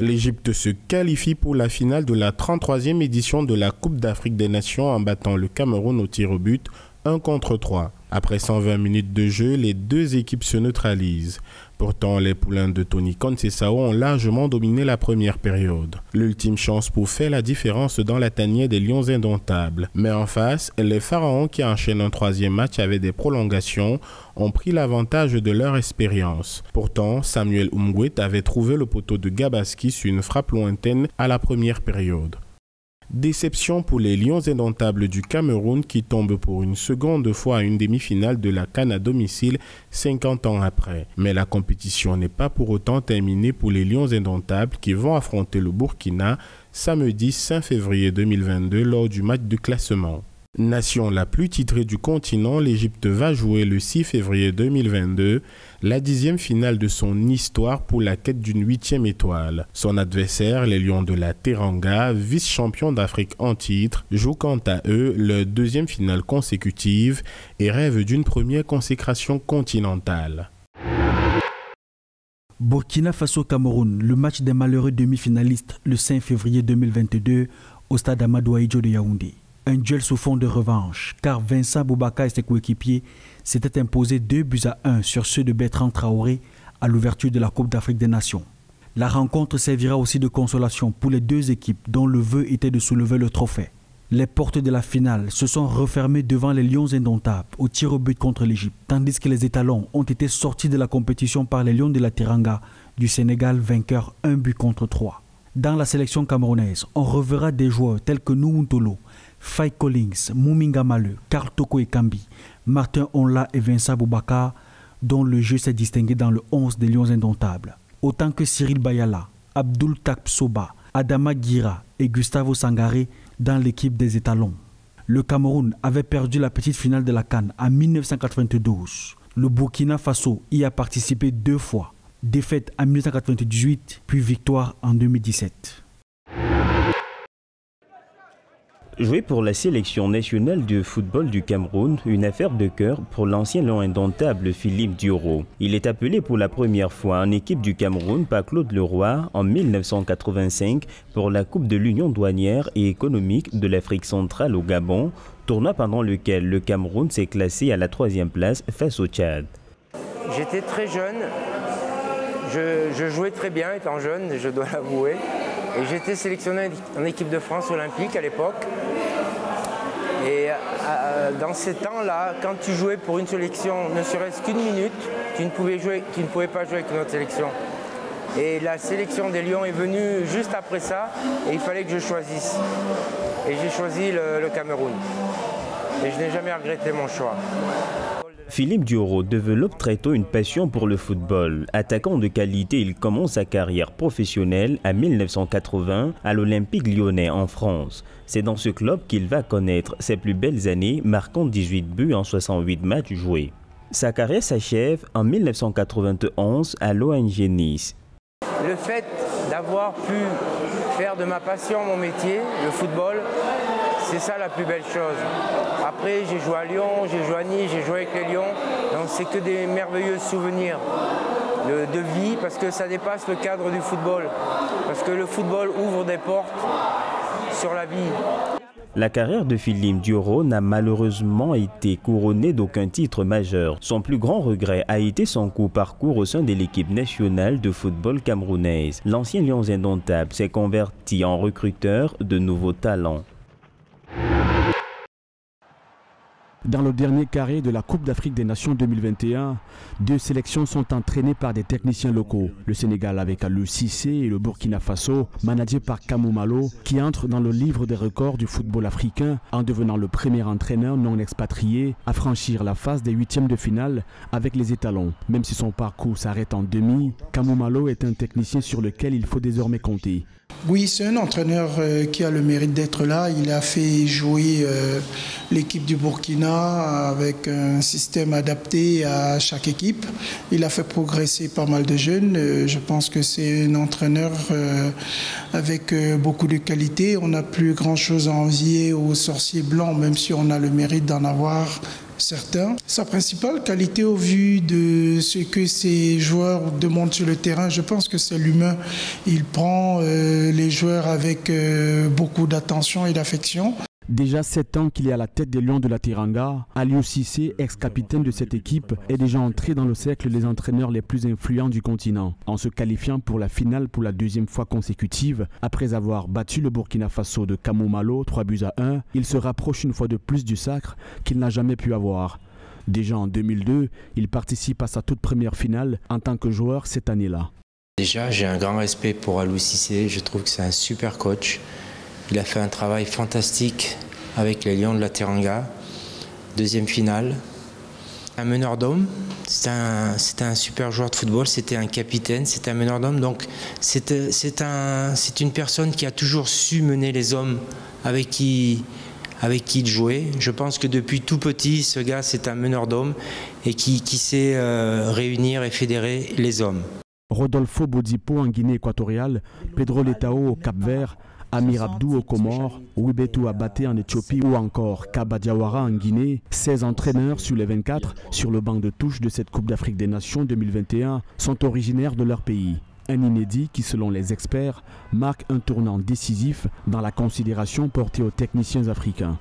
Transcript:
L'Égypte se qualifie pour la finale de la 33e édition de la Coupe d'Afrique des Nations en battant le Cameroun au tir au but 1 contre 3. Après 120 minutes de jeu, les deux équipes se neutralisent. Pourtant, les poulains de Tony Sao ont largement dominé la première période. L'ultime chance pour faire la différence dans la tanière des Lions indomptables. Mais en face, les Pharaons qui enchaînent un troisième match avec des prolongations ont pris l'avantage de leur expérience. Pourtant, Samuel Umgwet avait trouvé le poteau de Gabaski sur une frappe lointaine à la première période. Déception pour les Lions indomptables du Cameroun qui tombent pour une seconde fois à une demi-finale de la Cannes à domicile 50 ans après. Mais la compétition n'est pas pour autant terminée pour les Lions indomptables qui vont affronter le Burkina samedi 5 février 2022 lors du match de classement. Nation la plus titrée du continent, l'Égypte va jouer le 6 février 2022 la dixième finale de son histoire pour la quête d'une huitième étoile. Son adversaire, les Lions de la Teranga, vice-champion d'Afrique en titre, joue quant à eux leur deuxième finale consécutive et rêve d'une première consécration continentale. Burkina Faso-Cameroun, le match des malheureux demi-finalistes le 5 février 2022 au stade Amadou de Yaoundé un duel sous fond de revanche, car Vincent Boubaka et ses coéquipiers s'étaient imposés 2 buts à 1 sur ceux de Bertrand Traoré à l'ouverture de la Coupe d'Afrique des Nations. La rencontre servira aussi de consolation pour les deux équipes dont le vœu était de soulever le trophée. Les portes de la finale se sont refermées devant les Lions indomptables au tir au but contre l'Égypte, tandis que les étalons ont été sortis de la compétition par les Lions de la Teranga du Sénégal vainqueur 1 but contre 3. Dans la sélection camerounaise, on reverra des joueurs tels que Nountolo, Fay Collins, Muminga Malu, Karl Toko et Kambi, Martin Onla et Vincent Boubaka, dont le jeu s'est distingué dans le 11 des Lions indomptables. Autant que Cyril Bayala, Abdul Takpsoba, Adama Gira et Gustavo Sangaré dans l'équipe des étalons. Le Cameroun avait perdu la petite finale de la Cannes en 1992. Le Burkina Faso y a participé deux fois. Défaite en 1998, puis victoire en 2017. Jouer pour la sélection nationale de football du Cameroun, une affaire de cœur pour l'ancien long indomptable Philippe Duro. Il est appelé pour la première fois en équipe du Cameroun par Claude Leroy en 1985 pour la Coupe de l'Union douanière et économique de l'Afrique centrale au Gabon, tournoi pendant lequel le Cameroun s'est classé à la troisième place face au Tchad. J'étais très jeune, je, je, jouais très bien étant jeune, je dois l'avouer. Et j'étais sélectionné en équipe de France olympique à l'époque. Et euh, dans ces temps-là, quand tu jouais pour une sélection, ne serait-ce qu'une minute, tu ne, pouvais jouer, tu ne pouvais pas jouer avec une autre sélection. Et la sélection des Lions est venue juste après ça, et il fallait que je choisisse. Et j'ai choisi le, le Cameroun. Et je n'ai jamais regretté mon choix. Philippe Dioro développe très tôt une passion pour le football. Attaquant de qualité, il commence sa carrière professionnelle en 1980 à l'Olympique lyonnais en France. C'est dans ce club qu'il va connaître ses plus belles années, marquant 18 buts en 68 matchs joués. Sa carrière s'achève en 1991 à l'ONG Nice. Le fait d'avoir pu faire de ma passion mon métier, le football, c'est ça la plus belle chose. Après, j'ai joué à Lyon, j'ai joué à Nice, j'ai joué avec les Lions. Donc c'est que des merveilleux souvenirs de, vie parce que ça dépasse le cadre du football. Parce que le football ouvre des portes sur la vie. La carrière de Philippe Dioro n'a malheureusement été couronnée d'aucun titre majeur. Son plus grand regret a été son court parcours au sein de l'équipe nationale de football camerounaise. L'ancien Lions indomptable s'est converti en recruteur de nouveaux talents. Dans le dernier carré de la Coupe d'Afrique des Nations 2021, deux sélections sont entraînées par des techniciens locaux. Le Sénégal avec Alou Cissé et le Burkina Faso, managé par Kamou Malo, qui entre dans le livre des records du football africain en devenant le premier entraîneur non expatrié à franchir la phase des huitièmes de finale avec les étalons. Même si son parcours s'arrête en demi, Kamou Malo est un technicien sur lequel il faut désormais compter. Oui, c'est un entraîneur euh, qui a le mérite d'être là. Il a fait jouer euh, l'équipe du Burkina avec un système adapté à chaque équipe. Il a fait progresser pas mal de jeunes. Euh, je pense que c'est un entraîneur avec beaucoup de qualité. On n'a plus grand-chose à envier aux sorciers blancs, même si on a le mérite d'en avoir certain. Sa principale qualité au vu de ce que ces joueurs demandent sur le terrain, je pense que c'est l'humain. Il prend euh, les joueurs avec euh, beaucoup d'attention et d'affection. Déjà 7 ans qu'il est à la tête des Lions de la Tiranga, Aliou Cissé, ex-capitaine de cette équipe, est déjà entré dans le cercle des entraîneurs les plus influents du continent, en se qualifiant pour la finale pour la deuxième fois consécutive. Après avoir battu le Burkina Faso de Malo 3 buts à 1, il se rapproche une fois de plus du sacre qu'il n'a jamais pu avoir. Déjà en 2002, il participe à sa toute première finale en tant que joueur cette année-là. Déjà, j'ai un grand respect pour Cissé, je trouve que c'est un super coach. Il a fait un travail fantastique avec les Lions de la Teranga. Deuxième finale. Un meneur d'homme, c'était un, super joueur de football, c'était un capitaine, c'était un meneur d'homme. Donc c'est une personne qui a toujours su mener les hommes avec qui, avec qui il jouait. Je pense que depuis tout petit, ce gars, c'est un meneur d'hommes et qui, sait euh, réunir et fédérer les hommes. Rodolfo Bodipo en Guinée équatoriale, Pedro Letao au Cap Vert, Amir Abdou aux Comores, Wibetou Abate en Éthiopie ou encore Kaba en Guinée, 16 entraîneurs sur les 24 sur le banc de touche de cette Coupe d'Afrique des Nations 2021 sont originaires de leur pays. Un inédit qui, selon les experts, marque un tournant décisif dans la considération portée aux techniciens africains.